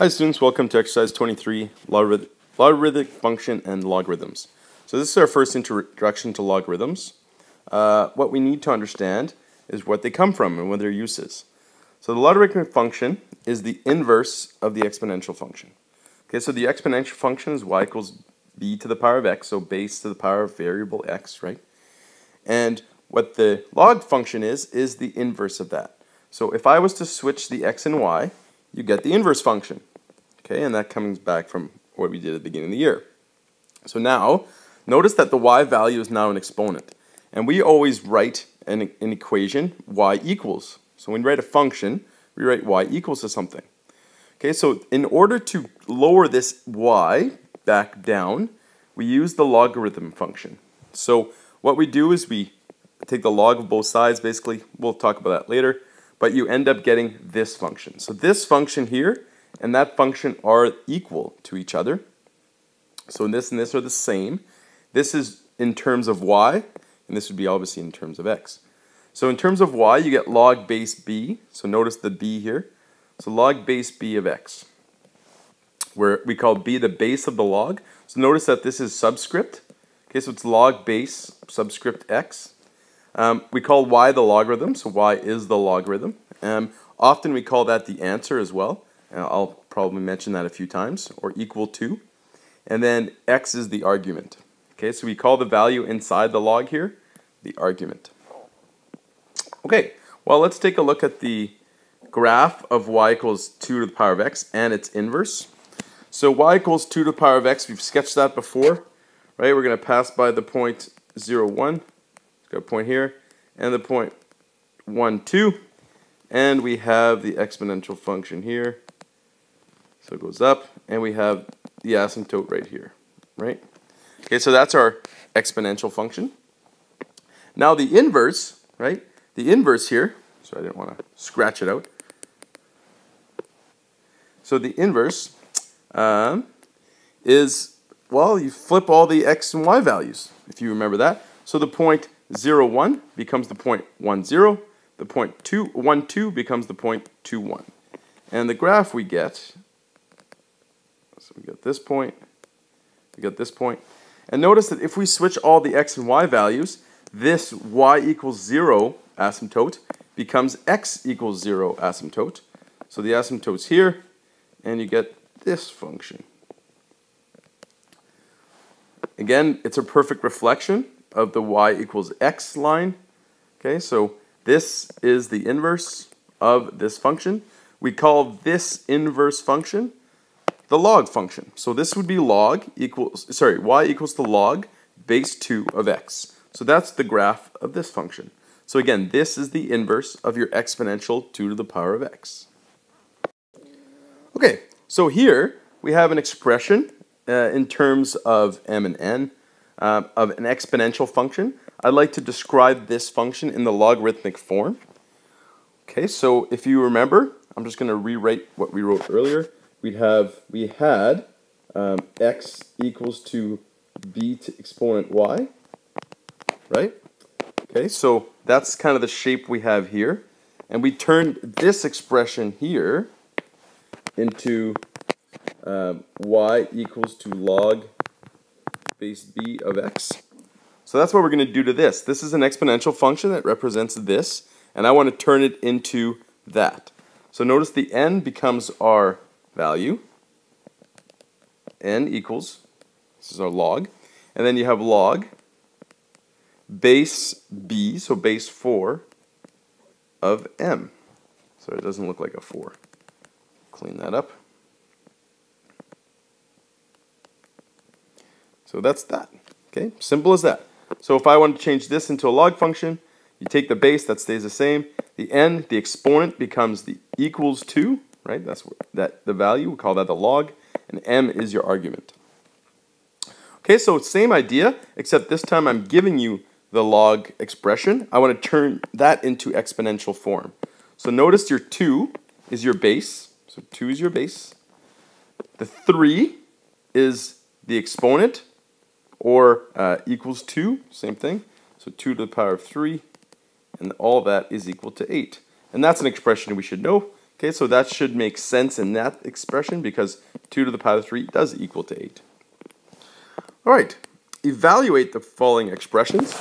Hi students, welcome to exercise 23, logarith logarithmic function and logarithms. So this is our first introduction to logarithms. Uh, what we need to understand is what they come from and what their use is. So the logarithmic function is the inverse of the exponential function. Okay, so the exponential function is y equals b to the power of x, so base to the power of variable x, right? And what the log function is, is the inverse of that. So if I was to switch the x and y, you get the inverse function. Okay, and that comes back from what we did at the beginning of the year. So now, notice that the y value is now an exponent. And we always write an, an equation, y equals. So when we write a function, we write y equals to something. Okay, so in order to lower this y back down, we use the logarithm function. So what we do is we take the log of both sides, basically. We'll talk about that later. But you end up getting this function. So this function here and that function are equal to each other. So this and this are the same. This is in terms of y, and this would be obviously in terms of x. So in terms of y, you get log base b. So notice the b here. So log base b of x, where we call b the base of the log. So notice that this is subscript. Okay, so it's log base subscript x. Um, we call y the logarithm, so y is the logarithm. Um, often we call that the answer as well. I'll probably mention that a few times, or equal to. And then x is the argument. Okay, so we call the value inside the log here the argument. Okay, well let's take a look at the graph of y equals 2 to the power of x and its inverse. So y equals 2 to the power of x, we've sketched that before, right? We're going to pass by the point 0, 1, got a point here, and the point 1, 2, and we have the exponential function here. So it goes up, and we have the asymptote right here, right? Okay, so that's our exponential function. Now the inverse, right? The inverse here, so I didn't want to scratch it out. So the inverse um, is, well, you flip all the x and y values, if you remember that. So the point 0, 1 becomes the point 1, 0. The point 2, 1, 2 becomes the point 2, 1. And the graph we get, we got this point, we got this point. And notice that if we switch all the x and y values, this y equals 0 asymptote becomes x equals 0 asymptote. So the asymptote's here, and you get this function. Again, it's a perfect reflection of the y equals x line. Okay, so this is the inverse of this function. We call this inverse function the log function. So this would be log equals, sorry, y equals the log base 2 of x. So that's the graph of this function. So again, this is the inverse of your exponential 2 to the power of x. Okay, so here we have an expression uh, in terms of m and n uh, of an exponential function. I'd like to describe this function in the logarithmic form. Okay, so if you remember, I'm just going to rewrite what we wrote earlier. We'd have, we had um, x equals to b to exponent y, right? Okay, so that's kind of the shape we have here. And we turned this expression here into um, y equals to log base b of x. So that's what we're going to do to this. This is an exponential function that represents this, and I want to turn it into that. So notice the n becomes our value. n equals, this is our log, and then you have log base b, so base 4 of m. So it doesn't look like a 4. Clean that up. So that's that. Okay, simple as that. So if I want to change this into a log function, you take the base, that stays the same. The n, the exponent becomes the equals to, right? That's that the value, we call that the log, and m is your argument. Okay, so same idea, except this time I'm giving you the log expression. I want to turn that into exponential form. So notice your 2 is your base. So 2 is your base. The 3 is the exponent or uh, equals 2, same thing. So 2 to the power of 3, and all that is equal to 8. And that's an expression we should know Okay, so that should make sense in that expression because 2 to the power of 3 does equal to 8. All right, evaluate the following expressions.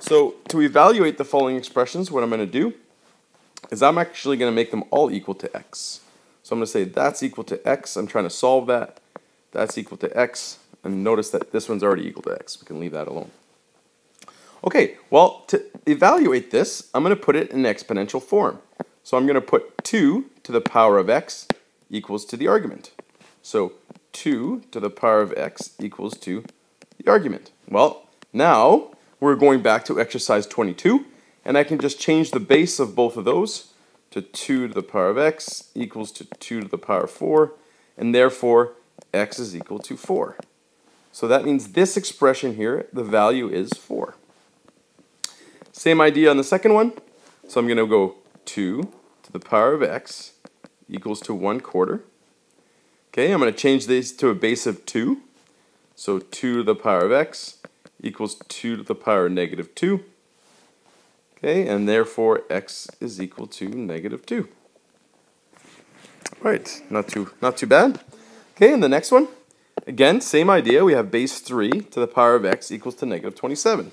So to evaluate the following expressions, what I'm going to do is I'm actually going to make them all equal to x. So I'm going to say that's equal to x. I'm trying to solve that. That's equal to x. And notice that this one's already equal to x. We can leave that alone. Okay, well, to evaluate this, I'm going to put it in exponential form. So I'm going to put 2 to the power of x equals to the argument. So 2 to the power of x equals to the argument. Well, now we're going back to exercise 22, and I can just change the base of both of those to 2 to the power of x equals to 2 to the power of 4, and therefore x is equal to 4. So that means this expression here, the value is 4. Same idea on the second one. So I'm going to go 2 to the power of x equals to 1 quarter. Okay, I'm going to change these to a base of 2. So 2 to the power of x equals 2 to the power of negative 2. Okay, and therefore x is equal to negative 2. Right, not too, not too bad. Okay, and the next one, again, same idea. We have base 3 to the power of x equals to negative 27.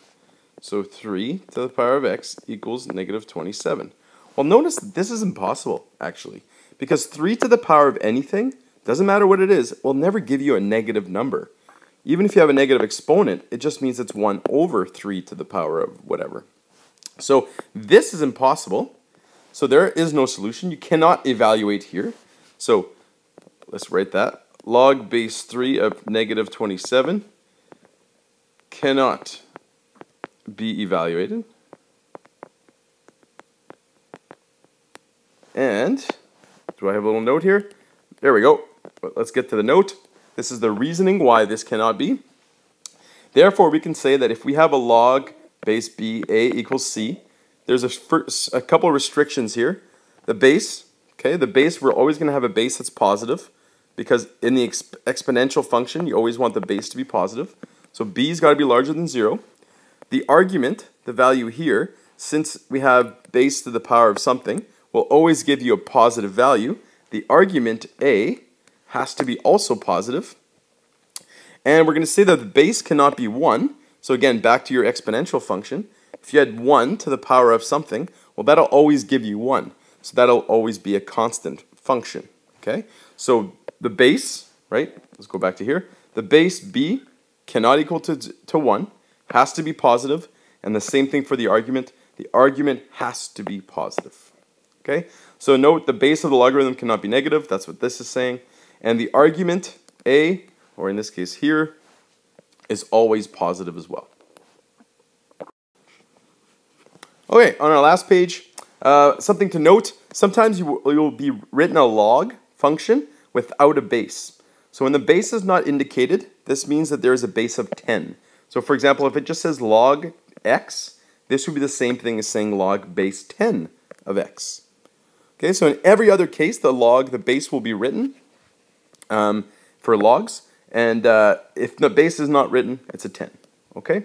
So 3 to the power of x equals negative 27. Well, notice this is impossible, actually, because 3 to the power of anything, doesn't matter what it is, will never give you a negative number. Even if you have a negative exponent, it just means it's 1 over 3 to the power of whatever. So this is impossible. So there is no solution. You cannot evaluate here. So let's write that. Log base 3 of negative 27 cannot be evaluated. And do I have a little note here? There we go. But let's get to the note. This is the reasoning why this cannot be. Therefore, we can say that if we have a log base b a equals c, there's a, first, a couple restrictions here. The base, okay, the base, we're always going to have a base that's positive because in the exp exponential function, you always want the base to be positive. So b's got to be larger than 0. The argument, the value here, since we have base to the power of something, will always give you a positive value. The argument a has to be also positive. And we're going to say that the base cannot be 1. So again, back to your exponential function. If you had 1 to the power of something, well, that'll always give you 1. So that'll always be a constant function. Okay? So the base, right? Let's go back to here. The base b cannot equal to, to 1 has to be positive, and the same thing for the argument. The argument has to be positive. Okay? So note the base of the logarithm cannot be negative. That's what this is saying. And the argument a, or in this case here, is always positive as well. Okay, on our last page, uh, something to note. Sometimes you will, you will be written a log function without a base. So when the base is not indicated, this means that there is a base of 10. So for example, if it just says log x, this would be the same thing as saying log base 10 of x. Okay, so in every other case, the log, the base will be written um, for logs. And uh, if the base is not written, it's a 10. Okay?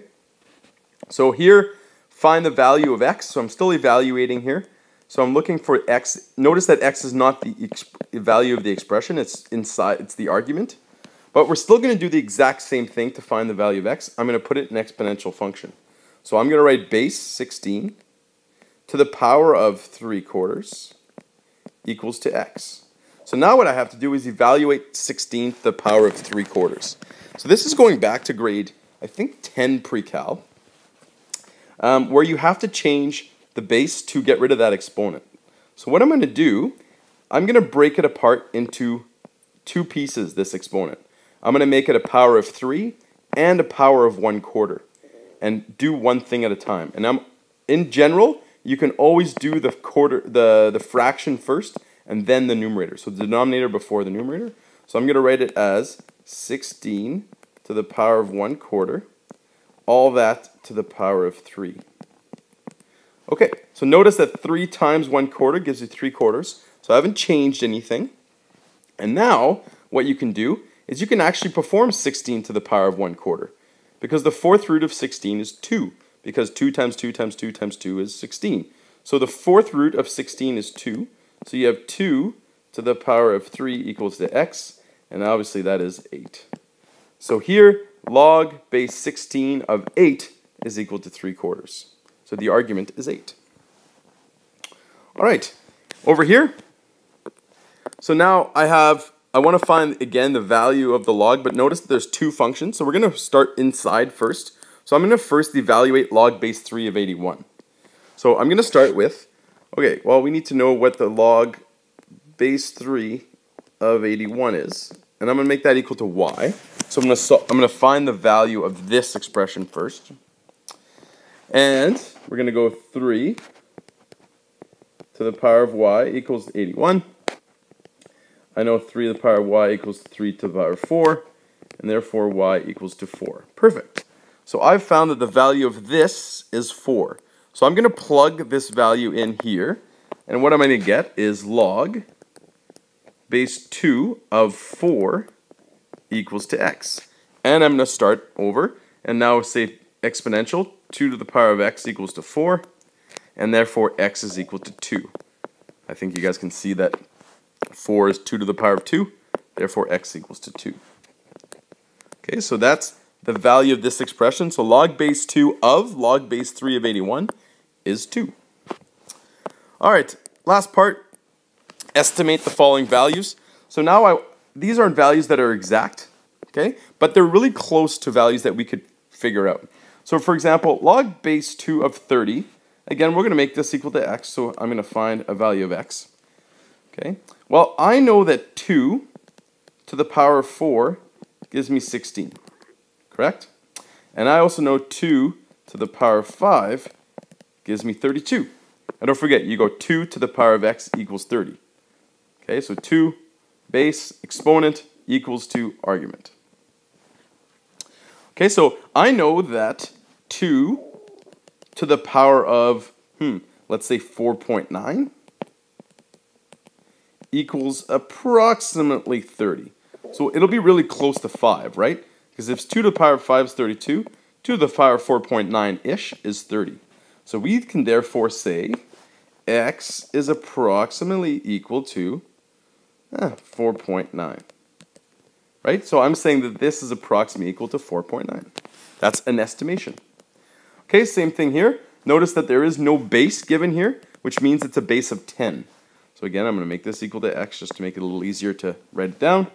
So here, find the value of x. So I'm still evaluating here. So I'm looking for x. Notice that x is not the value of the expression. It's inside. It's the argument. But we're still going to do the exact same thing to find the value of x. I'm going to put it in exponential function. So I'm going to write base 16 to the power of 3 quarters equals to x. So now what I have to do is evaluate 16 to the power of 3 quarters. So this is going back to grade, I think 10 pre-cal, um, where you have to change the base to get rid of that exponent. So what I'm going to do, I'm going to break it apart into two pieces, this exponent. I'm going to make it a power of 3 and a power of 1 quarter and do one thing at a time. And I'm in general, you can always do the quarter the the fraction first and then the numerator. So the denominator before the numerator. So I'm going to write it as 16 to the power of 1 quarter, all that to the power of 3. Okay, so notice that 3 times 1 quarter gives you 3 quarters. So I haven't changed anything. And now what you can do is you can actually perform 16 to the power of 1 quarter. Because the fourth root of 16 is 2. Because 2 times 2 times 2 times 2 is 16. So the fourth root of 16 is 2. So you have 2 to the power of 3 equals to x, and obviously that is 8. So here, log base 16 of 8 is equal to 3 quarters. So the argument is 8. All right, over here. So now I have, I want to find again the value of the log, but notice that there's two functions. So we're going to start inside first. So I'm going to first evaluate log base 3 of 81. So I'm going to start with, okay, well we need to know what the log base 3 of 81 is. And I'm going to make that equal to y. So I'm going to, I'm going to find the value of this expression first. And we're going to go 3 to the power of y equals 81. I know 3 to the power of y equals 3 to the power of 4, and therefore y equals to 4. Perfect. So I've found that the value of this is 4. So I'm going to plug this value in here, and what I'm going to get is log base 2 of 4 equals to x. And I'm going to start over, and now say exponential, 2 to the power of x equals to 4, and therefore x is equal to 2. I think you guys can see that 4 is 2 to the power of 2, therefore x equals to 2. Okay, so that's the value of this expression. So log base 2 of log base 3 of 81 is 2. All right, last part, estimate the following values. So now I, these aren't values that are exact, okay, but they're really close to values that we could figure out. So for example, log base 2 of 30 Again, we're going to make this equal to x, so I'm going to find a value of x. Okay. Well, I know that 2 to the power of 4 gives me 16. Correct? And I also know 2 to the power of 5 gives me 32. And don't forget, you go 2 to the power of x equals 30. Okay, so 2 base exponent equals to argument. Okay, so I know that 2 to the power of, hmm, let's say 4.9 equals approximately 30. So it'll be really close to 5, right? Because if 2 to the power of 5 is 32, 2 to the power of 4.9-ish is 30. So we can therefore say x is approximately equal to eh, 4.9. Right? So I'm saying that this is approximately equal to 4.9. That's an estimation. Okay, same thing here. Notice that there is no base given here, which means it's a base of 10. So again, I'm going to make this equal to x just to make it a little easier to write it down.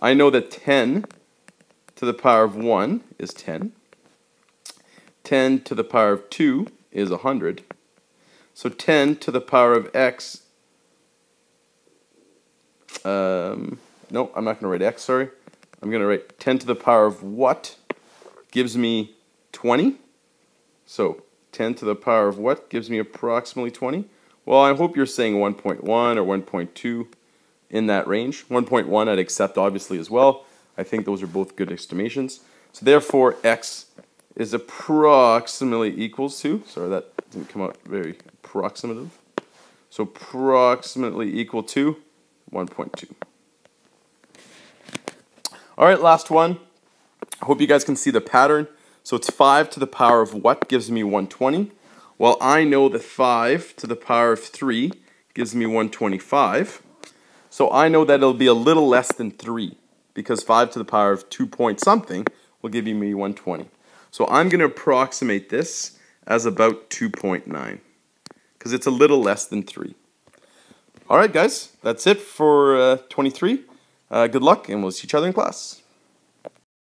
I know that 10 to the power of 1 is 10. 10 to the power of 2 is 100. So 10 to the power of x, um, no, I'm not going to write x, sorry. I'm going to write 10 to the power of what gives me 20. So 10 to the power of what gives me approximately 20? Well, I hope you're saying 1.1 or 1.2 in that range. 1.1 I'd accept obviously as well. I think those are both good estimations. So therefore, x is approximately equals to, sorry that didn't come out very approximative. So approximately equal to 1.2. All right, last one. I hope you guys can see the pattern. So it's 5 to the power of what gives me 120? Well, I know that 5 to the power of 3 gives me 125. So I know that it'll be a little less than 3 because 5 to the power of 2 point something will give you me 120. So I'm going to approximate this as about 2.9 because it's a little less than 3. All right, guys, that's it for uh, 23. Uh, good luck, and we'll see each other in class.